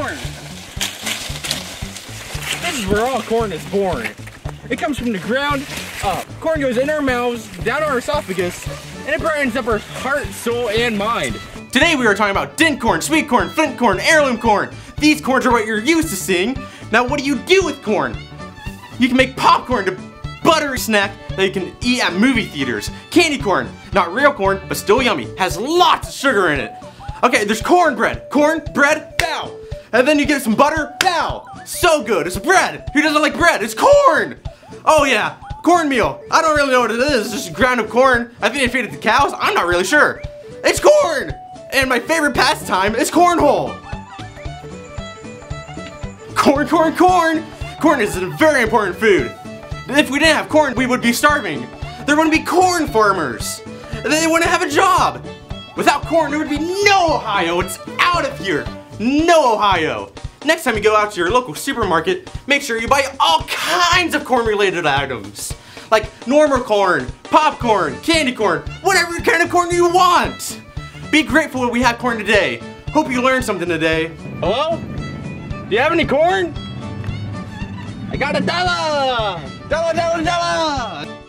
corn. This is where all corn is born. It comes from the ground up. Corn goes in our mouths, down our esophagus, and it brightens up our heart, soul, and mind. Today we are talking about dent corn, sweet corn, flint corn, heirloom corn. These corns are what you're used to seeing. Now what do you do with corn? You can make popcorn to buttery snack that you can eat at movie theaters. Candy corn, not real corn, but still yummy, has lots of sugar in it. Okay, there's cornbread. Corn, bread. And then you get some butter, bow. So good, it's bread. Who doesn't like bread? It's corn. Oh yeah, cornmeal. I don't really know what it is. it is, just ground up corn. I think they feed it to cows, I'm not really sure. It's corn! And my favorite pastime is cornhole. Corn, corn, corn! Corn is a very important food. If we didn't have corn, we would be starving. There wouldn't be corn farmers. They wouldn't have a job. Corn, there would be no Ohio. It's out of here. No Ohio. Next time you go out to your local supermarket, make sure you buy all kinds of corn related items. Like normal corn, popcorn, candy corn, whatever kind of corn you want. Be grateful that we have corn today. Hope you learned something today. Hello? Do you have any corn? I got a dollar! Dollar, dollar, dollar!